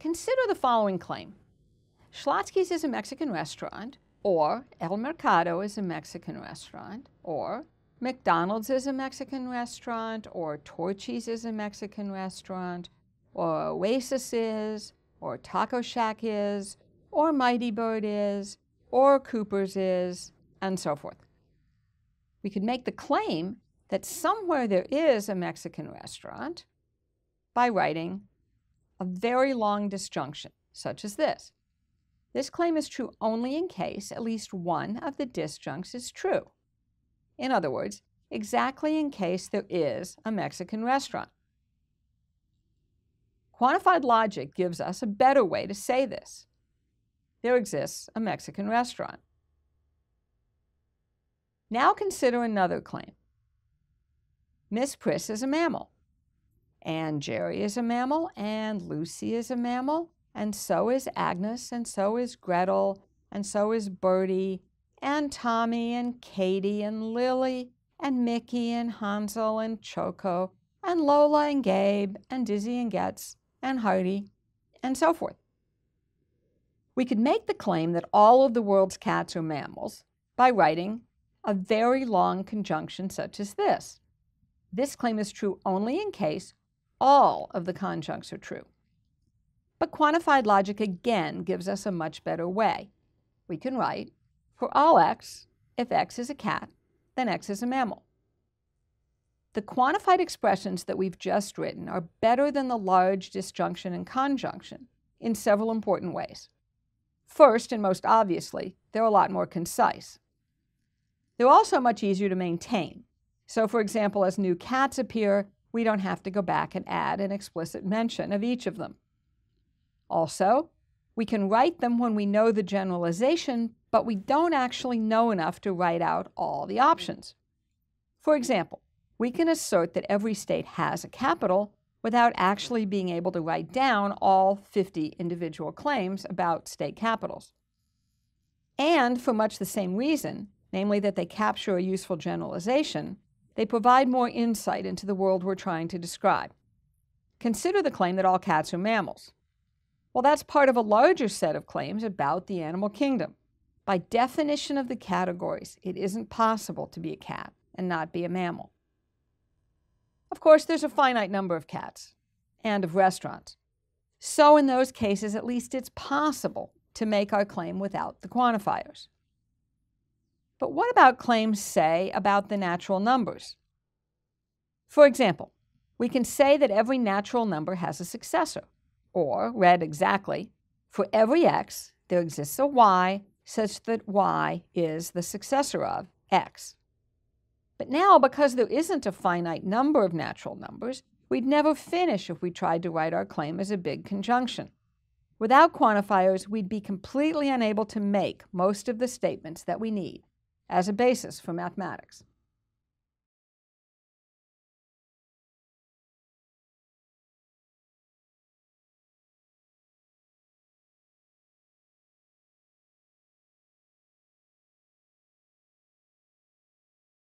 Consider the following claim. Schlotzsky's is a Mexican restaurant, or El Mercado is a Mexican restaurant, or McDonald's is a Mexican restaurant, or Torchy's is a Mexican restaurant, or Oasis is, or Taco Shack is, or Mighty Bird is, or Cooper's is, and so forth. We could make the claim that somewhere there is a Mexican restaurant by writing a very long disjunction, such as this. This claim is true only in case at least one of the disjuncts is true. In other words, exactly in case there is a Mexican restaurant. Quantified logic gives us a better way to say this. There exists a Mexican restaurant. Now consider another claim. Miss Priss is a mammal, and Jerry is a mammal, and Lucy is a mammal, and so is Agnes, and so is Gretel, and so is Bertie, and Tommy and Katie and Lily and Mickey and Hansel and Choco and Lola and Gabe and Dizzy and Getz and Heidi and so forth. We could make the claim that all of the world's cats are mammals by writing a very long conjunction such as this. This claim is true only in case all of the conjuncts are true. But quantified logic again gives us a much better way. We can write for all x, if x is a cat, then x is a mammal. The quantified expressions that we've just written are better than the large disjunction and conjunction in several important ways. First, and most obviously, they're a lot more concise. They're also much easier to maintain. So, for example, as new cats appear, we don't have to go back and add an explicit mention of each of them. Also, we can write them when we know the generalization, but we don't actually know enough to write out all the options. For example, we can assert that every state has a capital without actually being able to write down all 50 individual claims about state capitals. And for much the same reason, namely that they capture a useful generalization, they provide more insight into the world we're trying to describe. Consider the claim that all cats are mammals. Well, that's part of a larger set of claims about the animal kingdom. By definition of the categories, it isn't possible to be a cat and not be a mammal. Of course, there's a finite number of cats and of restaurants. So, in those cases, at least it's possible to make our claim without the quantifiers. But what about claims, say, about the natural numbers? For example, we can say that every natural number has a successor, or, read exactly, for every x, there exists a y such that y is the successor of x. But now, because there isn't a finite number of natural numbers, we'd never finish if we tried to write our claim as a big conjunction. Without quantifiers, we'd be completely unable to make most of the statements that we need as a basis for mathematics.